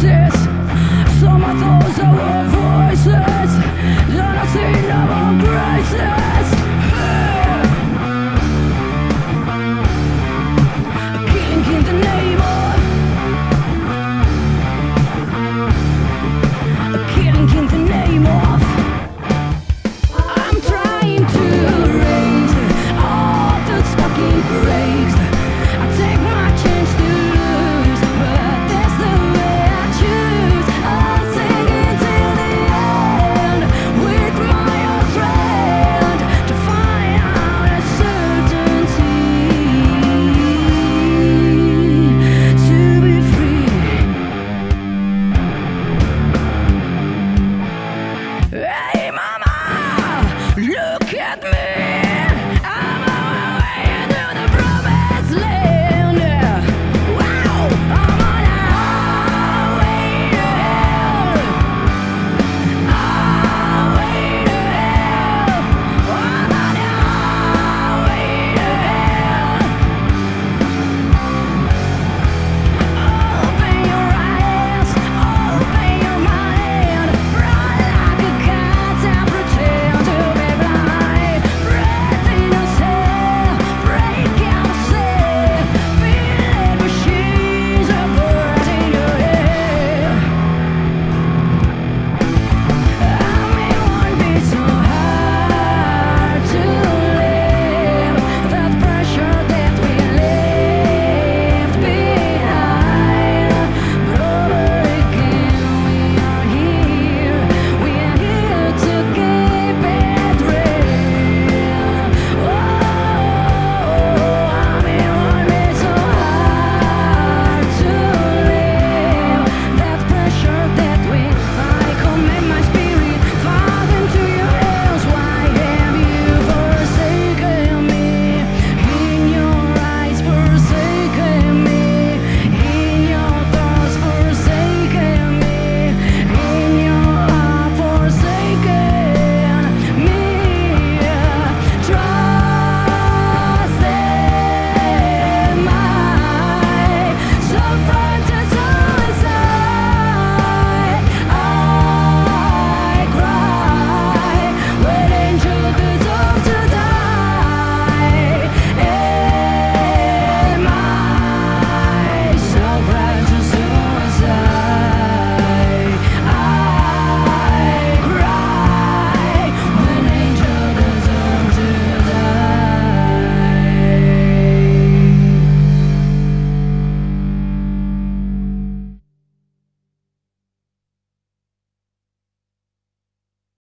faces